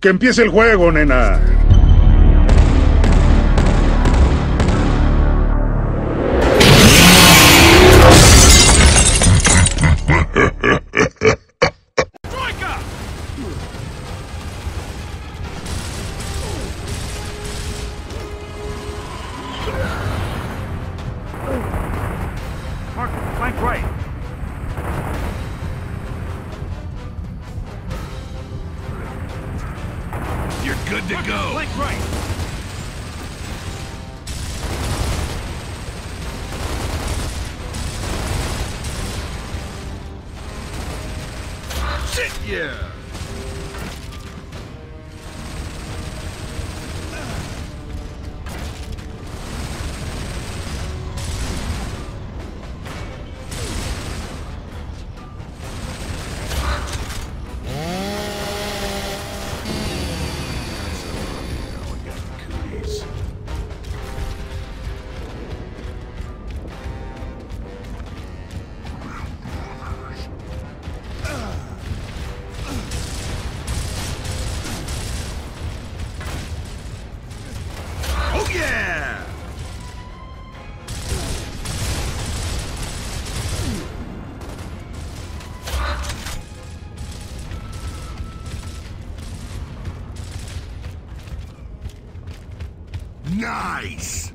Que empiece el juego, nena. right. Yeah! Nice!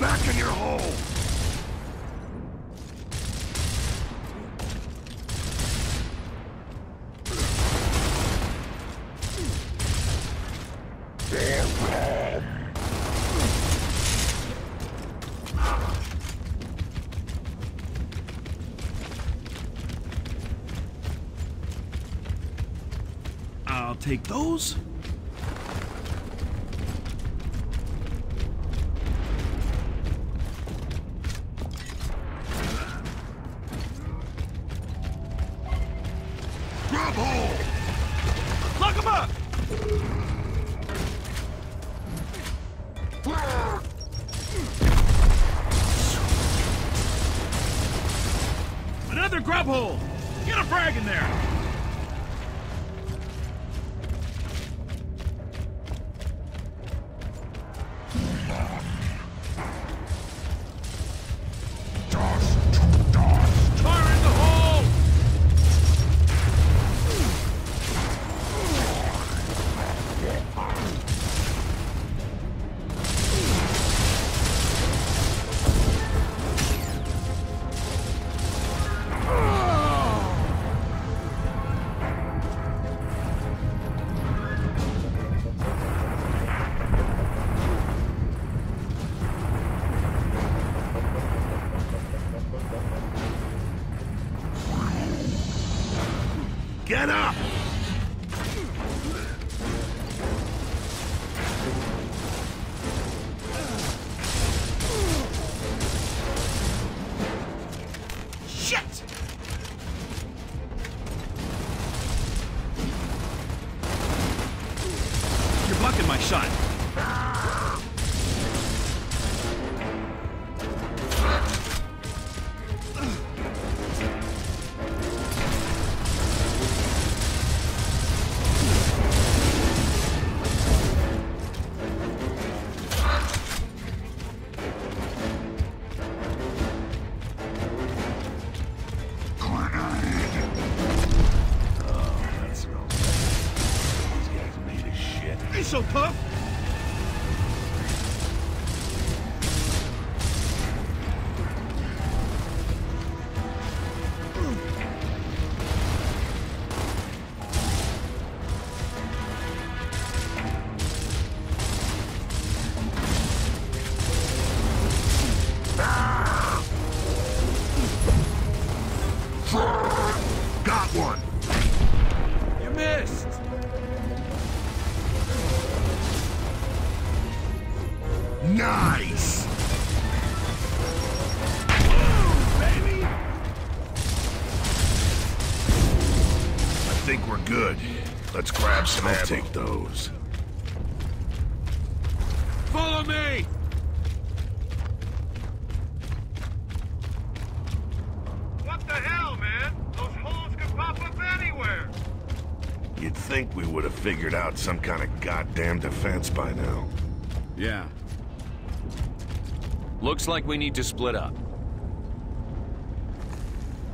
Back in your hole! Take those. Get up! Me! What the hell, man? Those holes could pop up anywhere! You'd think we would have figured out some kind of goddamn defense by now. Yeah. Looks like we need to split up.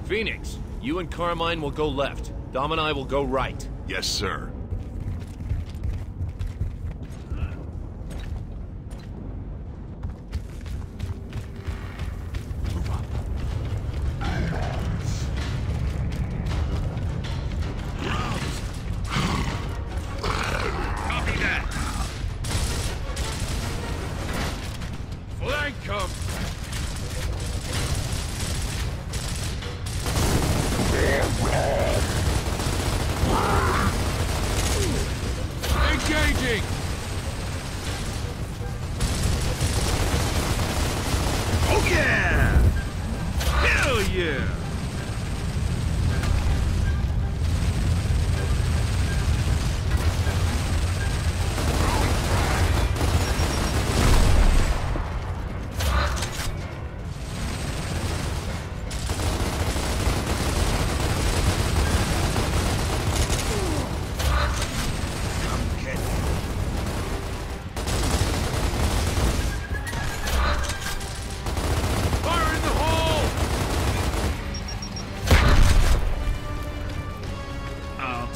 Phoenix, you and Carmine will go left. Dom and I will go right. Yes, sir. Yeah! Hell yeah!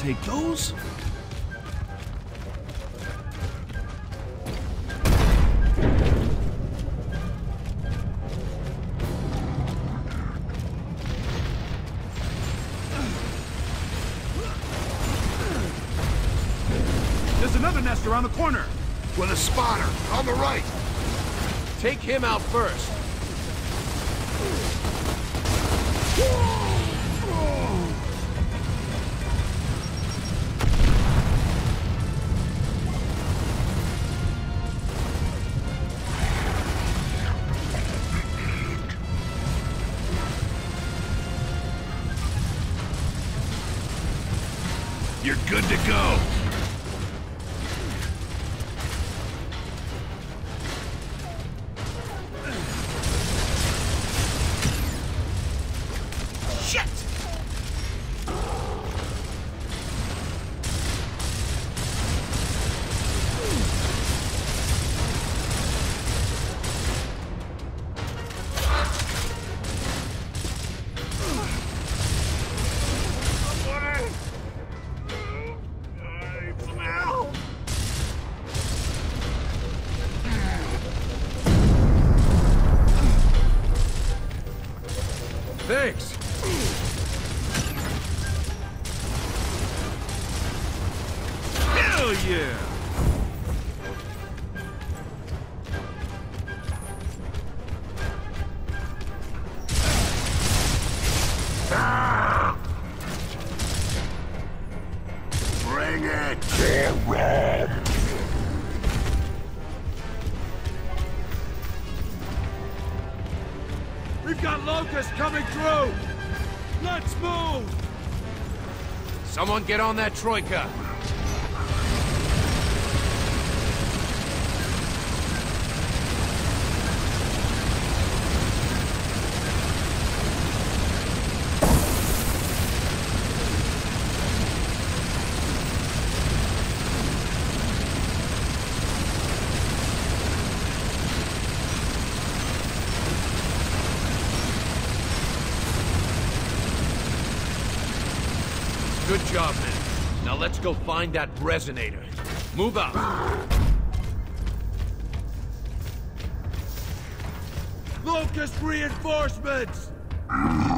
Take those. There's another nest around the corner. With a spotter, on the right. Take him out first. Hell yeah! Bring it! We've got locusts coming through! Let's move! Someone get on that troika. Good job, man. Now let's go find that resonator. Move out. Locust reinforcements!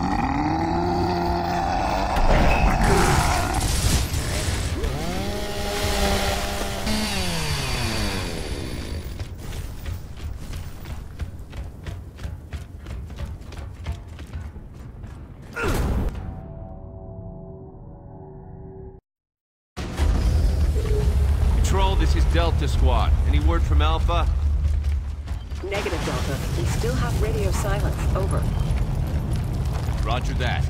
radio silence. Over. Roger that.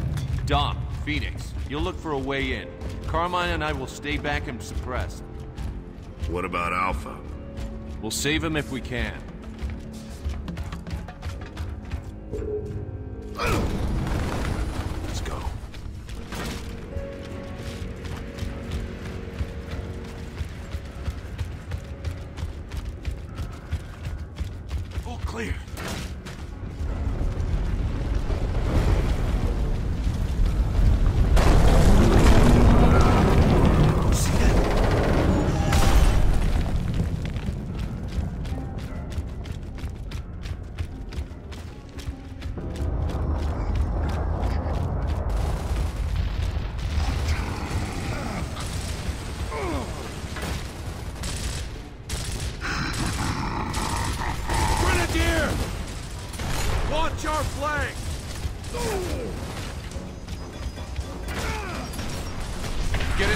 Dom, Phoenix, you'll look for a way in. Carmine and I will stay back and suppress. What about Alpha? We'll save him if we can.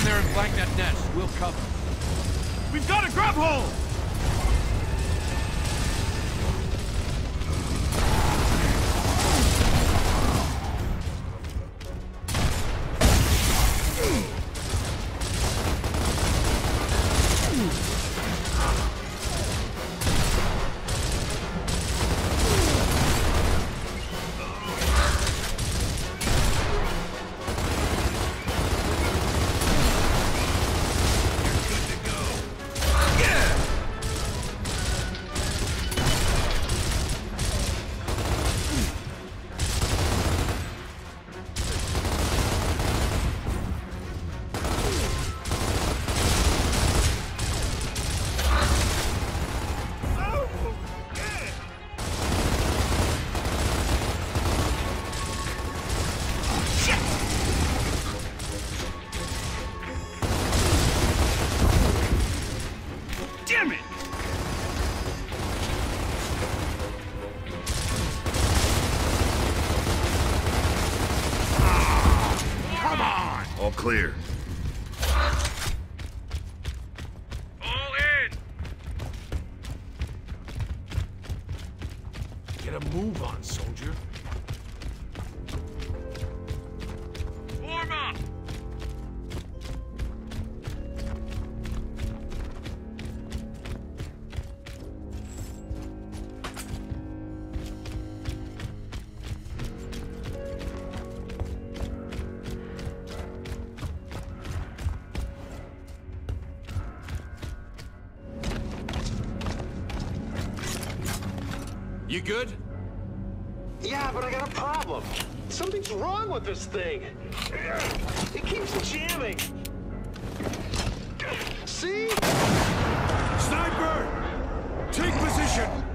In there and flank that nest. We'll cover. We've got a grab hold! Clear. You good? Yeah, but I got a problem. Something's wrong with this thing. It keeps jamming. See? Sniper! Take position!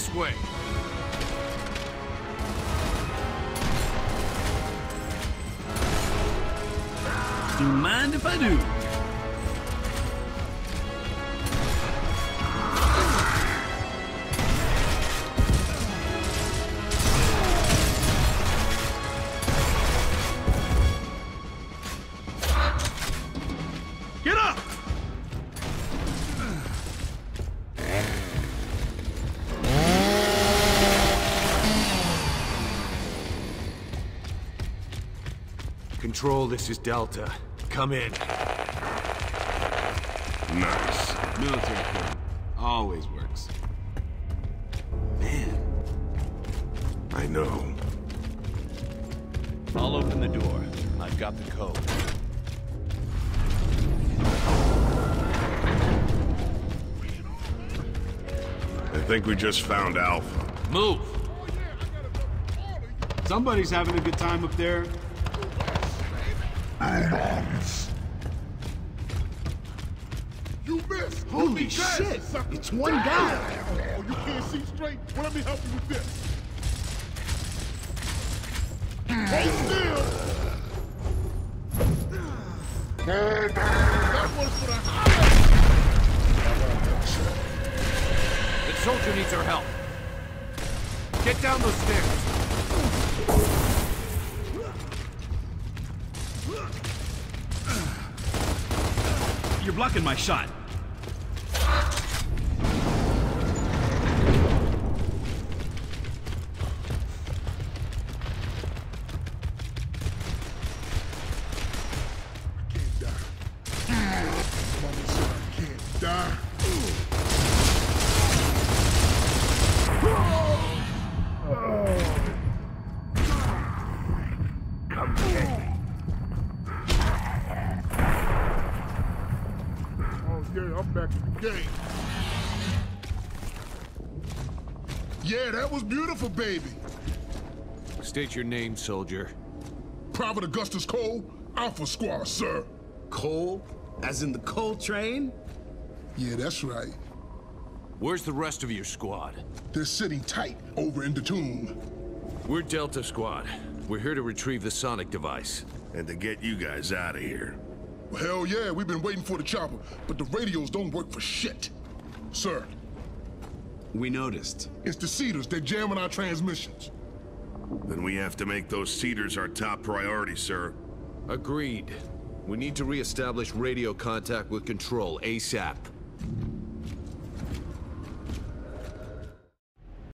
This way. Do you mind if I do? Control, this is Delta. Come in. Nice. Military code. Always works. Man. I know. I'll open the door. I've got the code. I Think we just found Alpha. Move! Somebody's having a good time up there. You missed! Holy shit! It's one guy! Oh, you can't see straight? Well, let me help you with this. Hold still! That was for the The soldier needs our help. Get down those stairs. You're blocking my shot. die. Mama said I can't die. Oh yeah, I'm back in the game. Yeah, that was beautiful, baby. State your name, soldier. Private Augustus Cole, Alpha Squad, sir. Cole? As in the Cole Train? Yeah, that's right. Where's the rest of your squad? They're sitting tight over in the tomb. We're Delta Squad. We're here to retrieve the sonic device. And to get you guys out of here. Well, hell yeah, we've been waiting for the chopper, but the radios don't work for shit. Sir, We noticed. it's the Seeders. They're jamming our transmissions. Then we have to make those seeders our top priority, sir. Agreed. We need to re-establish radio contact with Control ASAP.